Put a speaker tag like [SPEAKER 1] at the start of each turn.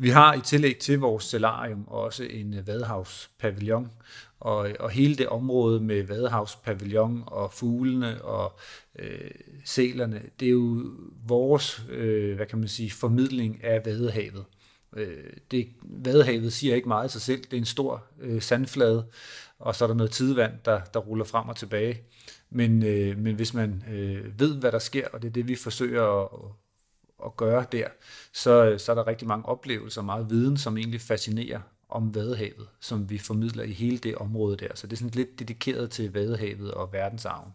[SPEAKER 1] Vi har i tillæg til vores solarium også en øh, vadehavspavillon, og, og hele det område med vadehavspavillon og fuglene og øh, selerne, det er jo vores, øh, hvad kan man sige, formidling af vadehavet. Øh, det, vadehavet siger ikke meget i sig selv. Det er en stor øh, sandflade, og så er der noget tidevand, der, der ruller frem og tilbage. Men, øh, men hvis man øh, ved, hvad der sker, og det er det, vi forsøger at, at gøre der, så, så er der rigtig mange oplevelser, meget viden, som egentlig fascinerer om Vadehavet, som vi formidler i hele det område der. Så det er sådan lidt dedikeret til Vadehavet og verdensarven.